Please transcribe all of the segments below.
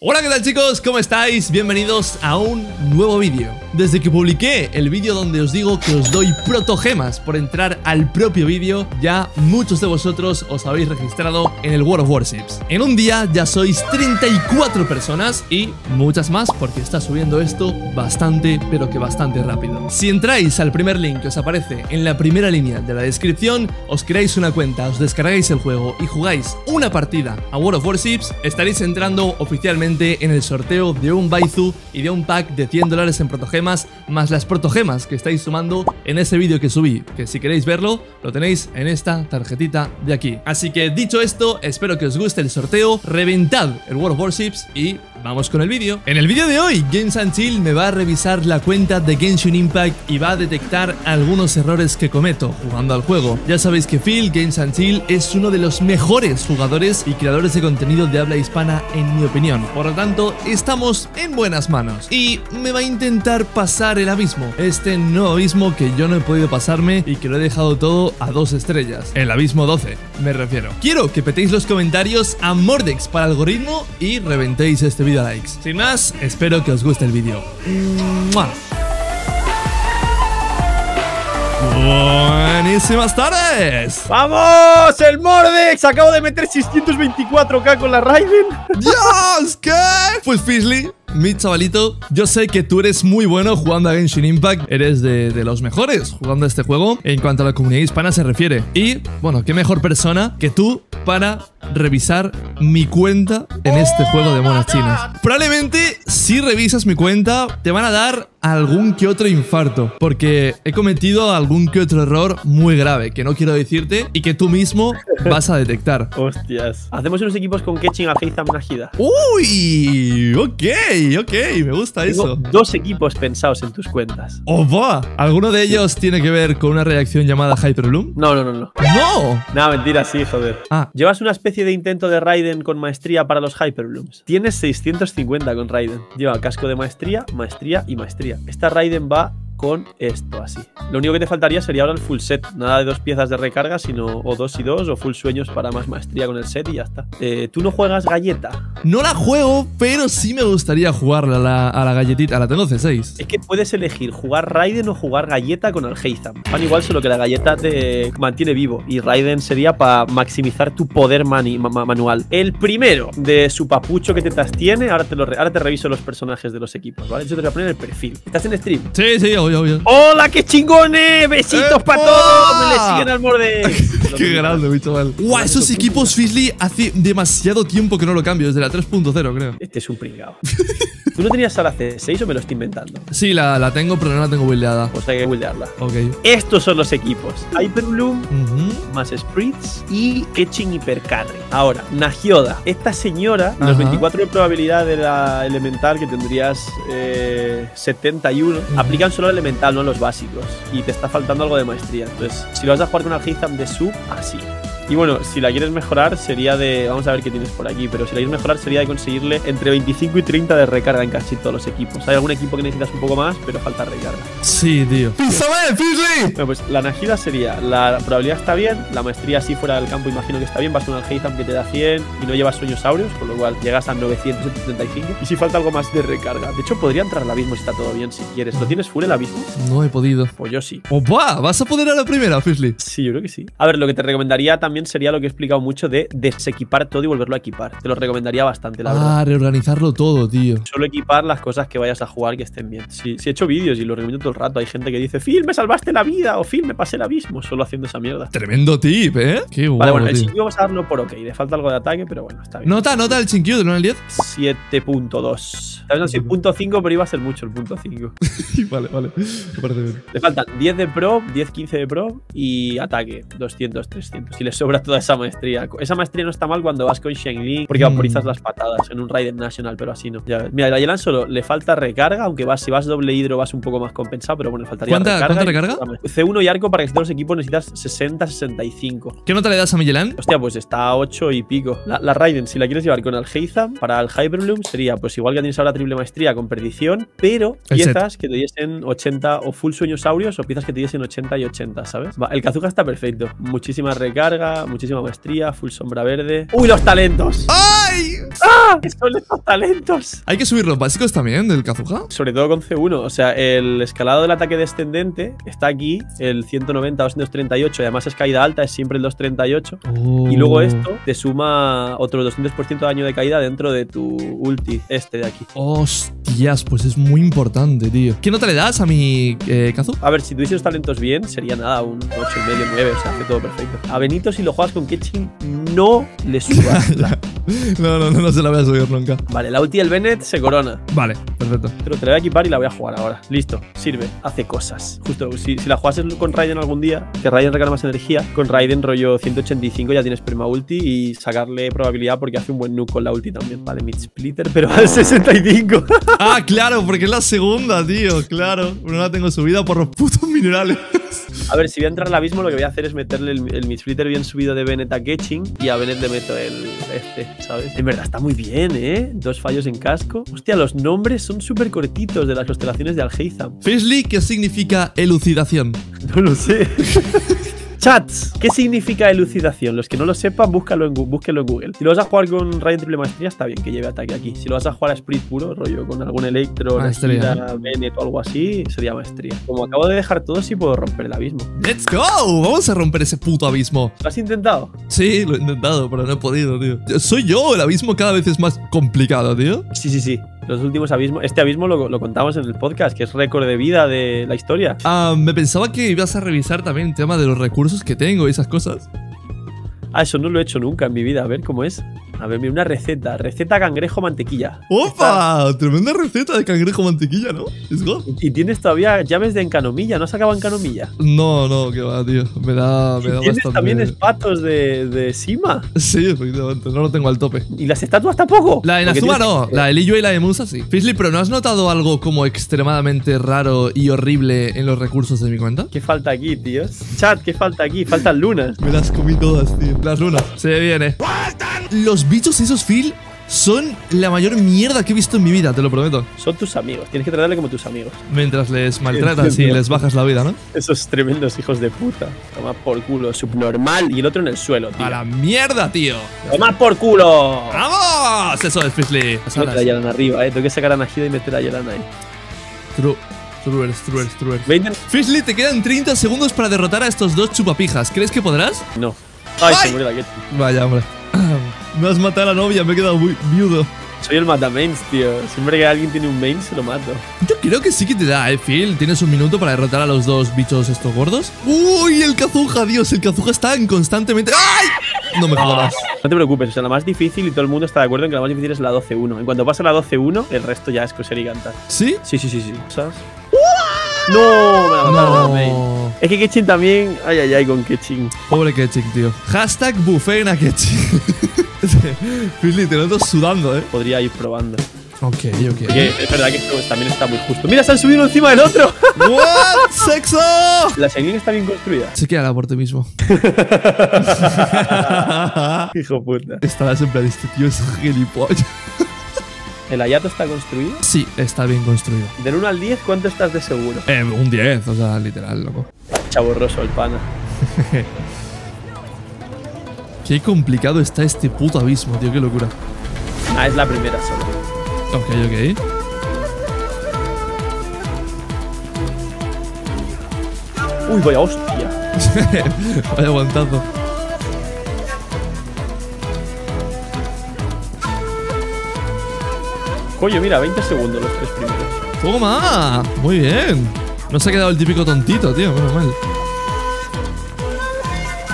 Hola, ¿qué tal chicos? ¿Cómo estáis? Bienvenidos a un nuevo vídeo. Desde que publiqué el vídeo donde os digo que os doy protogemas por entrar al propio vídeo, ya muchos de vosotros os habéis registrado en el World of Warships. En un día ya sois 34 personas y muchas más porque está subiendo esto bastante, pero que bastante rápido. Si entráis al primer link que os aparece en la primera línea de la descripción, os creáis una cuenta, os descargáis el juego y jugáis una partida a World of Warships, estaréis entrando oficialmente en el sorteo de un Baizu y de un pack de 100 dólares en protogemas, más las protogemas que estáis sumando en ese vídeo que subí, que si queréis verlo, lo tenéis en esta tarjetita de aquí. Así que dicho esto, espero que os guste el sorteo, reventad el World of Warships y Vamos con el vídeo. En el vídeo de hoy, Games and Chill me va a revisar la cuenta de Genshin Impact y va a detectar algunos errores que cometo jugando al juego. Ya sabéis que Phil, Games and Chill, es uno de los mejores jugadores y creadores de contenido de habla hispana en mi opinión. Por lo tanto, estamos en buenas manos. Y me va a intentar pasar el abismo. Este nuevo abismo que yo no he podido pasarme y que lo he dejado todo a dos estrellas. El abismo 12, me refiero. Quiero que petéis los comentarios a Mordex para algoritmo y reventéis este likes. Sin más, espero que os guste el vídeo. Buenísimas tardes. ¡Vamos! ¡El Mordex! Acabo de meter 624k con la Raiden. ¡Dios! ¿Qué? Pues Fizzly, mi chavalito, yo sé que tú eres muy bueno jugando a Genshin Impact, eres de, los mejores jugando a este juego en cuanto a la comunidad hispana se refiere. Y, bueno, qué mejor persona que tú para revisar mi cuenta en este juego de monas chinas. Probablemente, si revisas mi cuenta, te van a dar algún que otro infarto, porque he cometido algún que otro error muy grave que no quiero decirte y que tú mismo vas a detectar. Hostias. Hacemos unos equipos con Ketching a Heizam Najida. Uy, ok, ok, me gusta Tengo eso. dos equipos pensados en tus cuentas. ¡Oh, va! ¿Alguno de ellos tiene que ver con una reacción llamada Hyperbloom? No, no, no, no. ¡No! Nada, mentira, sí, joder. Ah. Llevas una especie de intento de Raiden con maestría para los Hyperblooms. Tienes 650 con Raiden. Lleva casco de maestría, maestría y maestría. Esta Raiden va con esto así. Lo único que te faltaría sería ahora el full set. Nada de dos piezas de recarga, sino o dos y dos, o full sueños para más maestría con el set y ya está. Eh, ¿Tú no juegas galleta? No la juego, pero sí me gustaría jugarla a la, a la galletita. A la tengo C6. Es que puedes elegir jugar Raiden o jugar galleta con el Heizam. Van igual, solo que la galleta te mantiene vivo. Y Raiden sería para maximizar tu poder mani ma manual. El primero de su papucho que te tiene, ahora te, lo ahora te reviso los personajes de los equipos, ¿vale? Yo te voy a poner el perfil. ¿Estás en stream? Sí, sí, obvio, obvio. ¡Hola, qué chingones! ¡Besitos para todos! ¡Me le siguen al morde! ¡Qué grande, mi chaval! ¡Guau! Esos equipos Fizzly hace demasiado tiempo que no lo cambio, desde la 3.0, creo. Este es un pringao. ¿Tú no tenías a la C6 o me lo estoy inventando? Sí, la, la tengo, pero no la tengo buildeada. Pues hay que buildearla. Ok. Estos son los equipos. Hyperbloom, uh -huh. más Spritz y Ketching Hypercarry. Ahora, Nagioda. Esta señora, Ajá. los 24 de probabilidad de la elemental que tendrías eh, 71, uh -huh. aplican solo al elemental, no a los básicos. Y te está faltando algo de maestría. Entonces, si lo vas a jugar con el Heizam de sub, así. Y bueno, si la quieres mejorar sería de... Vamos a ver qué tienes por aquí. Pero si la quieres mejorar sería de conseguirle entre 25 y 30 de recarga en casi todos los equipos. Hay algún equipo que necesitas un poco más, pero falta recarga. Sí, tío. ¡Písame, Fizzly! Bueno, pues la Najida sería... La probabilidad está bien. La maestría así fuera del campo imagino que está bien. Vas con el Heizam que te da 100 y no llevas sueños áureos. Con lo cual llegas a 975. Y si falta algo más de recarga. De hecho, podría entrar al abismo si está todo bien, si quieres. ¿Lo tienes full el abismo? No he podido. Pues yo sí. ¡Opa! ¿Vas a poder a la primera, Fizzly? Sí, yo creo que sí. A ver, lo que te recomendaría también sería lo que he explicado mucho de desequipar todo y volverlo a equipar. Te lo recomendaría bastante, la ah, verdad. Ah, reorganizarlo todo, tío. Solo equipar las cosas que vayas a jugar que estén bien. Sí he hecho vídeos y lo recomiendo todo el rato. Hay gente que dice, Phil, me salvaste la vida o Phil, me pasé el abismo solo haciendo esa mierda. Tremendo tip, ¿eh? Qué guapo, Vale, bueno, tío. el Chinkyu vamos a darlo por ok. Le falta algo de ataque, pero bueno, está bien. Nota, nota el Chinkyu, ¿no en el 10? 7.2. Estás viendo 7.5, pero iba a ser mucho el punto 5. vale, vale. Me parece bien. Le faltan 10 de pro, 10, 15 de pro y ataque 200, 300. Y le sobra toda esa maestría. Esa maestría no está mal cuando vas con Xiangling porque Mm. vaporizas las patadas en un Raiden National, pero así no. Ya ves. Mira, la Yelan solo le falta recarga, aunque vas, si vas doble hidro vas un poco más compensado, pero bueno, le faltaría ¿Cuánta- recarga. cuánta recarga? C1 y arco para que estén los equipos necesitas 60, 65. ¿Qué nota le das a Miguelán? Hostia, pues está a 8 y pico. La, la Raiden, si la quieres llevar con el Heizam, para el Hyperbloom sería pues igual que tienes ahora triple maestría con perdición, pero El set. piezas que te diesen 80 o full sueños saurios o piezas que te diesen 80 y 80, ¿sabes? Va, el Kazuha está perfecto. Muchísima recarga, maestría, muchísima maestría, full sombra verde. ¡Uy, los talentos! ¡Ay! ¡Ah! ¿Qué son estos talentos? Hay que subir los básicos también del Kazuha. Sobre todo con C1. O sea, el escalado del ataque descendente está aquí, el 190, 238. Y además es caída alta, es siempre el 238. Y luego Oh. esto te suma otro 200% de daño de caída dentro de tu ulti, este de aquí. Pues es muy importante, tío. ¿Qué nota le das a mi eh, Kazu? A ver, si tuviese los talentos bien, sería nada, un 8 y medio, 9, o sea, hace todo perfecto. A Benito, si lo juegas con Ketchin, no le subas. la- No, no, no, no se la voy a subir nunca. Vale, la ulti del Bennett se corona. Vale, perfecto. Pero te la voy a equipar y la voy a jugar ahora. Listo, sirve, hace cosas. Justo, si, si la jugases con Raiden algún día, que Raiden regala más energía, con Raiden rollo 185 ya tienes prima ulti y sacarle probabilidad porque hace un buen nuke con la ulti también. Vale, mid splitter, pero al 65. Ah, claro, porque es la segunda, tío, claro. No la tengo subida por los putos minerales. a ver, si voy a entrar al abismo, lo que voy a hacer es meterle el, el bien subido de Bennett a Ketching y a Bennett le meto el este, ¿sabes? En verdad está muy bien, ¿eh? Dos fallos en casco. Hostia, los nombres son súper cortitos de las constelaciones de Alheizam. Fizzly, ¿qué significa elucidación? No lo sé. Chats, ¿qué significa elucidación? Los que no lo sepan, búscalo en, búsquenlo en Google. Si lo vas a jugar con Raiden Triple Maestría, está bien que lleve ataque aquí. Si lo vas a jugar a Spirit puro, rollo con algún Electro, Maestría, Nahida, Bennett o algo así, sería maestría. Como acabo de dejar todo, sí puedo romper el abismo. ¡Let's go! Vamos a romper ese puto abismo. ¿Lo has intentado? Sí, lo he intentado, pero no he podido, tío. Soy yo, el abismo cada vez es más complicado, tío. Sí, sí, sí. Los últimos abismos. Este abismo lo, lo contamos en el podcast, que es récord de vida de la historia. Ah, me pensaba que ibas a revisar también el tema de los recursos que tengo y esas cosas. Ah, eso no lo he hecho nunca en mi vida. A ver cómo es. A ver, mira, una receta. Receta cangrejo mantequilla. ¡Opa! Tremenda receta de cangrejo mantequilla, ¿no? Es God. Y tienes todavía llaves de encanomilla, ¿no has acabado encanomilla? No, no, que va, tío. Me da, me da Y tienes bastante. también espatos de, de Sima. Sí, efectivamente, no lo tengo al tope. Y las estatuas tampoco. La de Nazuma tienes- no, la de Lillo y la de Musa sí. Fizzly, pero ¿no has notado algo como extremadamente raro y horrible en los recursos de mi cuenta? ¿Qué falta aquí, tíos? Chat, ¿qué falta aquí? Faltan lunas. Me las comí todas, tío. Las lunas. Se ve bien, eh. Los bichos esos, Phil, son la mayor mierda que he visto en mi vida, te lo prometo. Son tus amigos. Tienes que tratarle como tus amigos. Mientras les maltratas y les bajas la vida, ¿no? Esos tremendos hijos de puta. Toma por culo, subnormal. Y el otro en el suelo, tío. ¡A la mierda, tío! ¡Toma por culo! ¡Vamos! Eso es, Fizzly. Meter a Yalan arriba, eh. Tengo que sacar a Najida y meter a Yalan ahí. True. Truers, truers, truers. 20. Fizzly, te quedan 30 segundos para derrotar a estos dos chupapijas. ¿Crees que podrás? No. Ay, ¡Ay! se murió la Ketty. Vaya, hombre. Me has matado a la novia, me he quedado muy viudo. Soy el matamains, tío. Siempre que alguien tiene un main, se lo mato. Yo creo que sí que te da, eh, Phil. Tienes un minuto para derrotar a los dos bichos estos gordos. ¡Uy, el Kazuha, Dios! El Kazuha está en constantemente... ¡Ay! No me jodas. No te preocupes, o sea, la más difícil y todo el mundo está de acuerdo en que la más difícil es la 12-1. En cuanto pasa la 12-1, el resto ya es coser y cantar. ¿Sí? Sí, sí, sí, sí. ¿Sabes? No, me la mataron. No. Es que Ketchin también. Ay, ay, ay, con Ketchin. Pobre Ketching, tío. Hashtag bufena Ketching. Philly, te noto sudando, eh. Podría ir probando. Ok, ok. Porque es verdad que esto también está muy justo. ¡Mira, se han subido encima del otro! ¿What? ¡Sexo! La Shailin está bien construida. Se queda por ti mismo. Hijo puta. Estará siempre este tío es gilipollas. ¿El Ayato está construido? Sí, está bien construido. Del 1 al 10, ¿cuánto estás de seguro? Eh, un 10, o sea, literal, loco. Chaborroso el pana. Qué complicado está este puto abismo, tío, qué locura. Ah, es la primera solo. Ok, ok. Uy, vaya hostia. Vaya aguantazo. Coño, mira, 20 segundos los tres primeros. ¡Toma! Muy bien. No se ha quedado el típico tontito, tío, menos mal.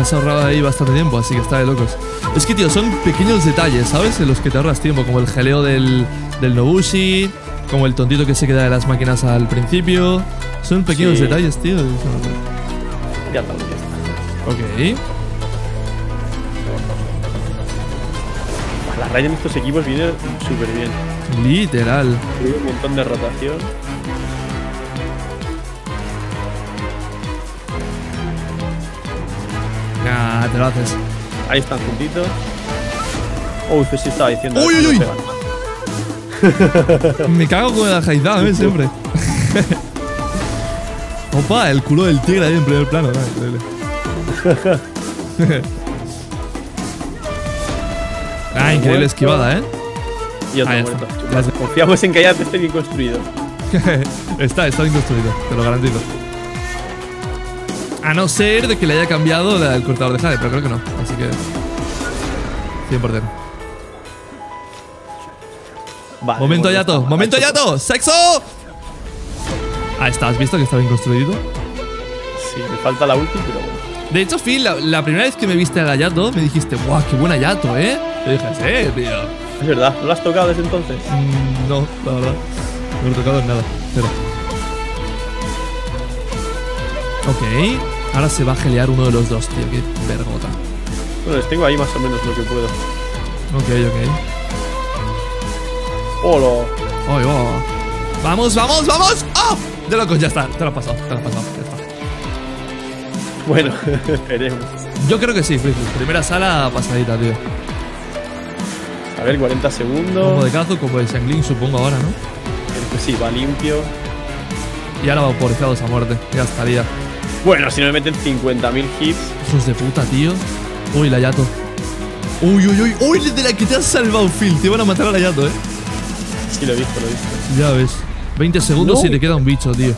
Has ahorrado ahí bastante tiempo, así que está de locos. Es que, tío, son pequeños detalles, ¿sabes? En los que te ahorras tiempo, como el geleo del, del Nobushi, como el tontito que se queda de las máquinas al principio. Son pequeños Sí. detalles, tío. Ya está, ya está. Ok. La raya en estos equipos viene súper bien. Literal. Tiene un montón de rotación. Ah, te lo haces. Ahí están juntitos. Uy, pues sí estaba diciendo. Uy, uy, uy. Me cago con el Haizam, ¿eh? Siempre. Opa, el culo del tigre ahí en primer plano. ¿no? Increíble. Ah, increíble esquivada, ¿eh? Y otro Ah, ya muerto. Confiamos en que Hayate esté bien construido. está, está bien construido, te lo garantizo. A no ser de que le haya cambiado la- el cortador de jade, pero creo que no. Así que. 100%. Vale, Momento Yato, momento. Yato, sexo. Ahí está, has visto que está bien construido. Sí, me falta la ulti, pero bueno. De hecho, Phil, la, la primera vez que me viste a la Yato, me dijiste, guau, qué buena Yato, ¿eh? Yo dije, sí, tío. Es verdad, ¿no lo has tocado desde entonces? Mm, no, la verdad. No lo he tocado en nada. Cero. Ok. Ahora se va a gelear uno de los dos, tío. Qué vergota. Bueno, les tengo ahí más o menos lo que puedo. Ok, ok. Oh. Vamos, vamos, vamos. ¡Oh! De locos, ya está. Te lo has pasado, te lo has pasado. Ya está. Bueno, esperemos. Yo creo que sí, Flip. Primera sala pasadita, tío. A ver, 40 Combo segundos. de cazo, como de Shangling, supongo ahora, ¿no? Pues sí, va limpio. Y ahora vaporizado a muerte. Ya estaría. Bueno, si no me meten 50.000 hits. Hijos de puta, tío. Uy, la Yato. Uy, uy, uy. Uy, de la que te has salvado, Phil. Te van a matar a la Yato, eh. Sí, lo he visto, lo he visto. Ya ves. 20 segundos No. y te queda un bicho, tío.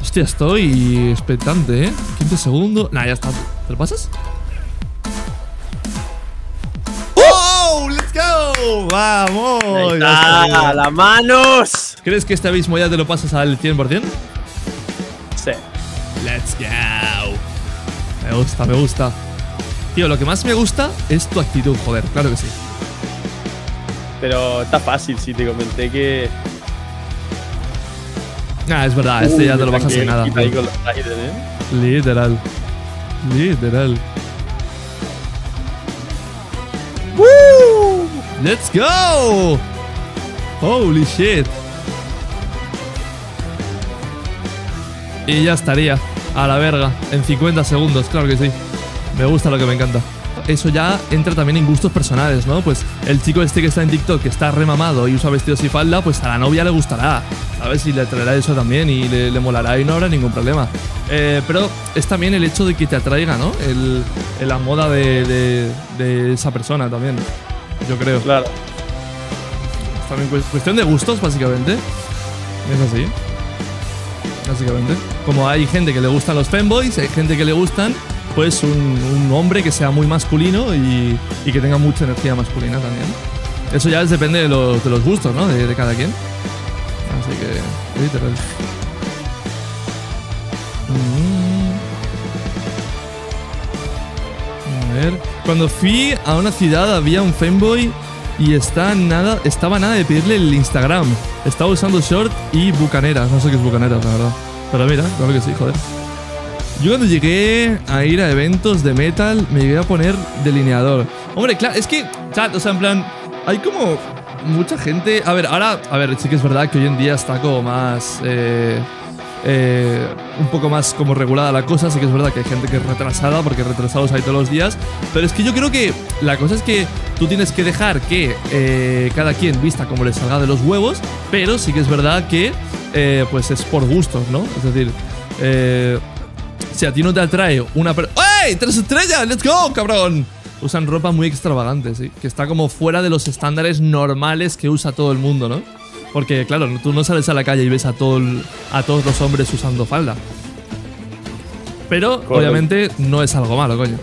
Hostia, estoy expectante, ¿eh? 15 segundos. Nah, ya está. ¿Te lo pasas? ¡Oh! ¡Let's go! ¡Vamos! Ahí está, las manos. ¿Crees que este abismo ya te lo pasas al 100%? Let's go. Me gusta, me gusta. Tío, lo que más me gusta es tu actitud, joder, claro que sí. Pero está fácil, sí, te comenté que. Ah, es verdad, este Uy, ya te lo bajas sin nada. quita ahí con los Raiden, ¿eh? Literal. Literal. ¡Let's go! Holy shit. Y ya estaría. A la verga. En 50 segundos, claro que sí. Me gusta lo que me encanta. Eso ya entra también en gustos personales, ¿no? Pues el chico este que está en TikTok, que está remamado y usa vestidos y falda, pues a la novia le gustará. ¿Sabes? Y le traerá eso también y le, le molará y no habrá ningún problema. Eh, pero es también el hecho de que te atraiga, ¿no? El, el- la moda de, de- de esa persona también. Yo creo. Claro. Es también cu- cuestión de gustos, básicamente. Es así. Básicamente. Como hay gente que le gustan los fanboys, hay gente que le gustan, pues, un, un hombre que sea muy masculino y, y que tenga mucha energía masculina también. Eso ya es- depende de, los- de los gustos, ¿no? De, de cada quien. Así que, literal. Mm. A ver. Cuando fui a una ciudad había un fanboy y está nada, estaba nada de pedirle el Instagram. Estaba usando short y bucaneras. No sé qué es bucaneras, la verdad. Pero mira, claro que sí, joder. Yo cuando llegué a ir a eventos de metal me llegué a poner delineador. Hombre, claro, es que, chat, o sea, en plan, hay como mucha gente. A ver, ahora, a ver, sí que es verdad que hoy en día está como más. eh, eh, un poco más como regulada la cosa. Sí que es verdad que hay gente que es retrasada, porque retrasados hay todos los días. Pero es que yo creo que la cosa es que tú tienes que dejar que eh, cada quien vista como le salga de los huevos. Pero sí que es verdad que, eh, pues es por gustos, ¿no? Es decir, eh, si a ti no te atrae una persona. ¡Ey! ¡Tres estrellas! ¡Let's go, cabrón! Usan ropa muy extravagante, sí. Que está como fuera de los estándares normales que usa todo el mundo, ¿no? Porque, claro, tú no sales a la calle y ves a, todo el- a todos los hombres usando falda. Pero, Correcto. obviamente, no es algo malo, coño.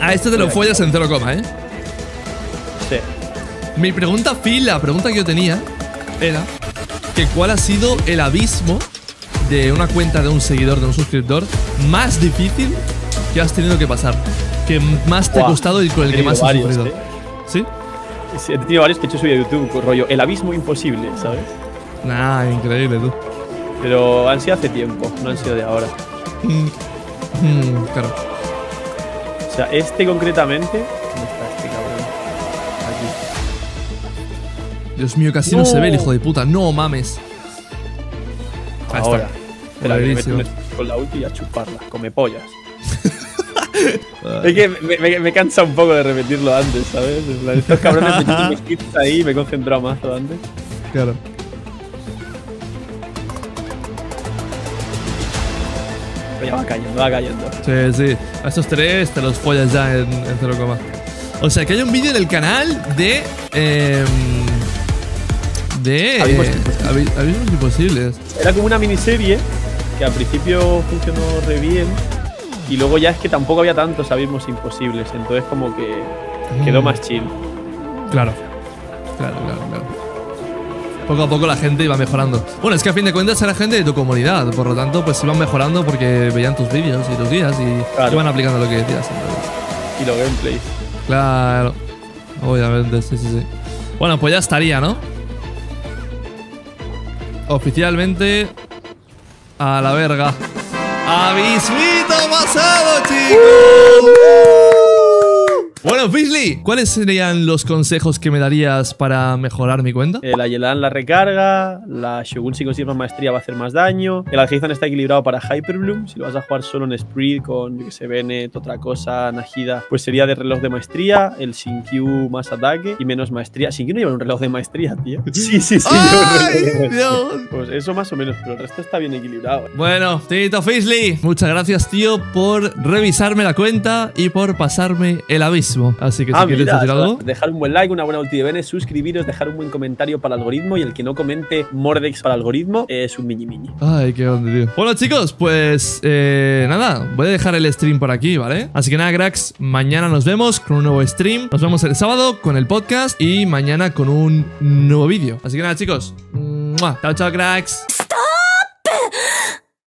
A este te lo follas en cero coma, ¿eh? Mi pregunta, Phil, la pregunta que yo tenía era que cuál ha sido el abismo de una cuenta de un seguidor, de un suscriptor, más difícil que has tenido que pasar. Que más te ha costado y con el que más has sufrido. ¿eh? ¿Sí? He tenido varios que he hecho subido a YouTube, rollo El abismo imposible, ¿sabes? Nah, increíble, tú. Pero han sido hace tiempo, no han sido de ahora. Mm, mm, claro. O sea, este concretamente. Dios mío, casi no, se ve el hijo de puta. No mames. Ahí está. Ahora. Espera, que me meto con la ulti y a chuparla. Come pollas. es que me, me- me cansa un poco de repetirlo antes, ¿sabes? En Estos cabrones mis hits ahí y me he concentrado mazo antes. Claro. ya va cayendo, va cayendo. Sí, sí. A estos tres te los follas ya en, 0, o sea, que hay un vídeo en el canal de... Eh, de... Abismos imposibles. Era como una miniserie que al principio funcionó re bien y luego ya es que tampoco había tantos abismos imposibles, entonces como que quedó mm. más chill. Claro, claro, claro, claro. Poco a poco la gente iba mejorando. Bueno, es que a fin de cuentas era gente de tu comunidad, por lo tanto, pues iban mejorando porque veían tus vídeos y tus días y iban aplicando lo que decías. Y los gameplays. Claro. Obviamente, sí, sí, sí. Bueno, pues ya estaría, ¿no? Oficialmente a la verga. ¡Abismito pasado, chicos! Bueno, Fisley, ¿cuáles serían los consejos que me darías para mejorar mi cuenta? Eh, la Yelan la recarga, la Shogun si consigues más maestría va a hacer más daño, el Algeizan está equilibrado para Hyperbloom, si lo vas a jugar solo en Spree con, yo que sé, Bennett, otra cosa, Najida, pues sería de reloj de maestría, el Shinkyu más ataque y menos maestría. Shinkyu no lleva un reloj de maestría, tío. Sí, sí, sí. ¡Ay, Dios! Pues eso más o menos, pero el resto está bien equilibrado. Bueno, Tito Fisley, muchas gracias, tío, por revisarme la cuenta y por pasarme el aviso. Así que si ah, quieres decir algo. Dejar un buen like, una buena ulti de suscribiros, dejar un buen comentario para el algoritmo y el que no comente Mordex para el algoritmo es un mini mini. Ay, qué onda, tío. Bueno, chicos, pues eh, nada, voy a dejar el stream por aquí, ¿vale? Así que nada, cracks, mañana nos vemos con un nuevo stream. Nos vemos el sábado con el podcast y mañana con un nuevo vídeo. Así que nada, chicos. Chao, chao, cracks.